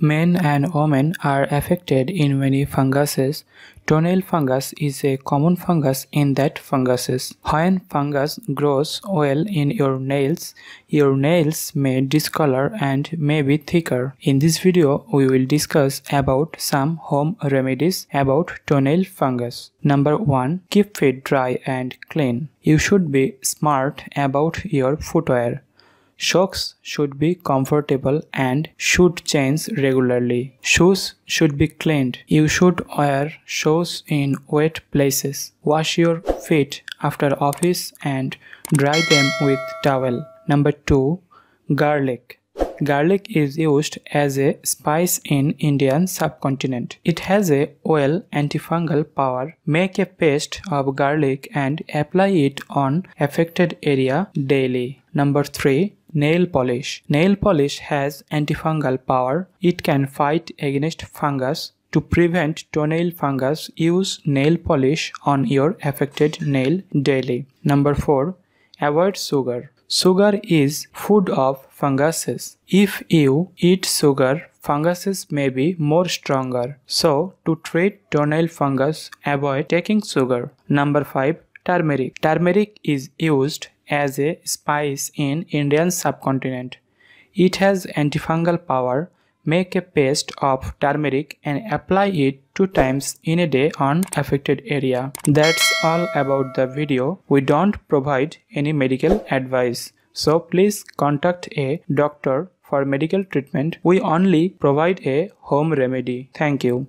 Men and women are affected in many funguses. Toenail fungus is a common fungus in that funguses. When fungus grows well in your nails, your nails may discolor and may be thicker. In this video, we will discuss about some home remedies about toenail fungus. Number 1. Keep feet dry and clean. You should be smart about your footwear. Socks should be comfortable and should change regularly. Shoes should be cleaned. You should wear shoes in wet places. Wash your feet after office and dry them with towel. Number 2. Garlic. Garlic is used as a spice in Indian subcontinent. It has a well antifungal power. Make a paste of garlic and apply it on affected area daily. Number 3 Nail polish. Nail polish has antifungal power. It can fight against fungus. To prevent toenail fungus, use nail polish on your affected nail daily. Number 4. Avoid sugar. Sugar is food of funguses. If you eat sugar, funguses may be more stronger. So, to treat toenail fungus, avoid taking sugar. Number 5. Turmeric. Turmeric is used as a spice in Indian subcontinent. It has antifungal power. Make a paste of turmeric and apply it two times in a day on affected area. That's all about the video. We don't provide any medical advice. So please contact a doctor for medical treatment. We only provide a home remedy. Thank you.